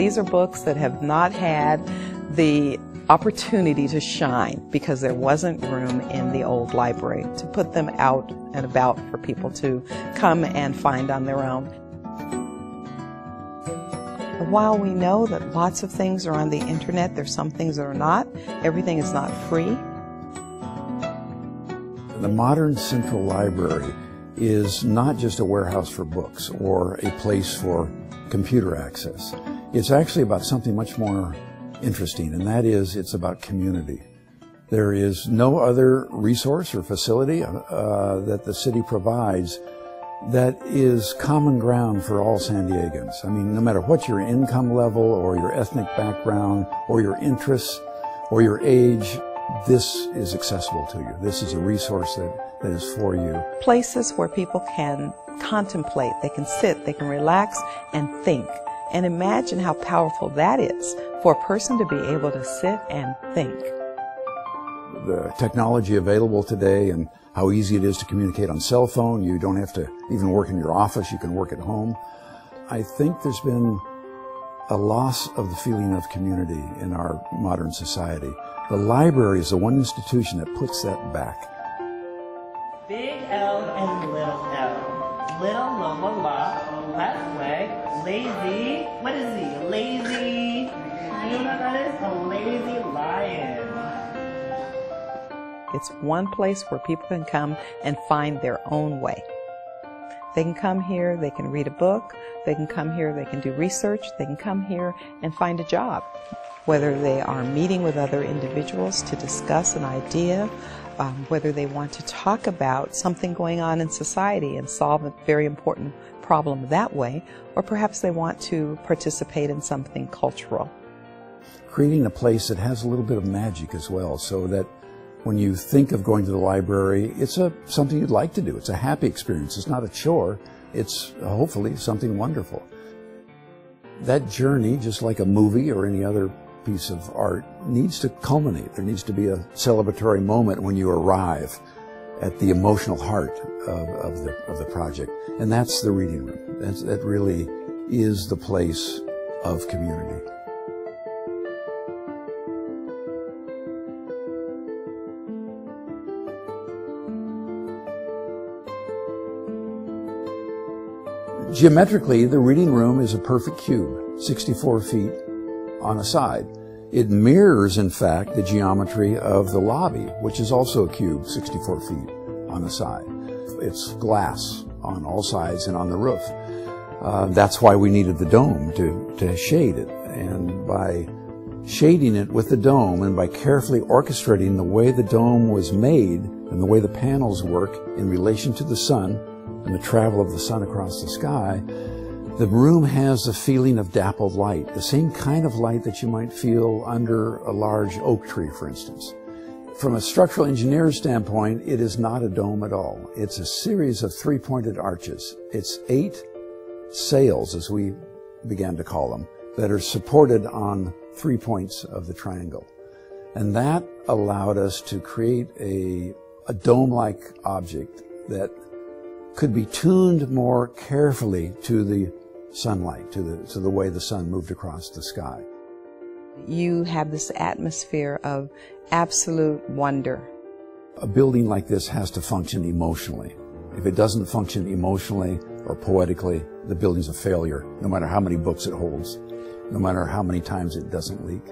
These are books that have not had the opportunity to shine because there wasn't room in the old library to put them out and about for people to come and find on their own. While we know that lots of things are on the internet, there's some things that are not. Everything is not free. The modern Central Library is not just a warehouse for books or a place for computer access. It's actually about something much more interesting, and that is it's about community. There is no other resource or facility uh, that the city provides that is common ground for all San Diegans. I mean, no matter what your income level or your ethnic background or your interests or your age, this is accessible to you. This is a resource that, that is for you. Places where people can contemplate, they can sit, they can relax and think. And imagine how powerful that is for a person to be able to sit and think. The technology available today and how easy it is to communicate on cell phone. You don't have to even work in your office. You can work at home. I think there's been a loss of the feeling of community in our modern society. The library is the one institution that puts that back. Big L and little L. Little Lola La, left leg, lazy. What is he? Lazy. You know what that is? A lazy lion. It's one place where people can come and find their own way. They can come here, they can read a book, they can come here, they can do research, they can come here and find a job. Whether they are meeting with other individuals to discuss an idea, um, whether they want to talk about something going on in society and solve a very important problem that way, or perhaps they want to participate in something cultural. Creating a place that has a little bit of magic as well, so that when you think of going to the library, it's a something you'd like to do. It's a happy experience. It's not a chore. It's hopefully something wonderful. That journey, just like a movie or any other piece of art, needs to culminate. There needs to be a celebratory moment when you arrive at the emotional heart of, of the, of the project. And that's the reading room. That's, that really is the place of community. Geometrically, the reading room is a perfect cube, 64 feet on a side. It mirrors, in fact, the geometry of the lobby, which is also a cube, 64 feet on the side. It's glass on all sides and on the roof. Uh, that's why we needed the dome to, to shade it. And by shading it with the dome and by carefully orchestrating the way the dome was made and the way the panels work in relation to the sun, and the travel of the sun across the sky, the room has a feeling of dappled light, the same kind of light that you might feel under a large oak tree, for instance. From a structural engineer's standpoint, it is not a dome at all. It's a series of three-pointed arches. It's eight sails, as we began to call them, that are supported on three points of the triangle. And that allowed us to create a, a dome-like object that could be tuned more carefully to the sunlight, to the, to the way the sun moved across the sky. You have this atmosphere of absolute wonder. A building like this has to function emotionally. If it doesn't function emotionally or poetically, the building's a failure, no matter how many books it holds, no matter how many times it doesn't leak.